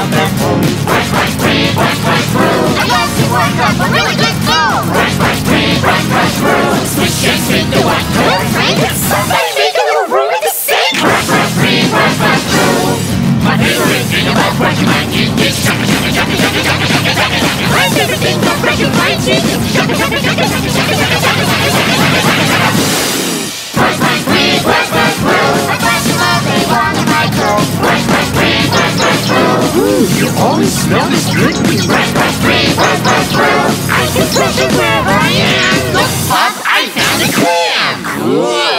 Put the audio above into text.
down that road. Brush, brush, free, brush, brush, through. I lost to work up, a really good go. Brush, brush, free, brush, brush, through. Swish and sweep the white coat. Somebody make a little room at the sink. Brush, brush, free, brush, brush, through. My favorite thing about brushing my teeth is chugga, chugga, chugga, chugga, chugga, chugga, chugga. favorite thing about brushing my teeth is chugga. you only smell this good when brush, brush, brush, breathe, brush, brush, through. I can brush it wherever I am. Look, Pop, I found a clam. Cool.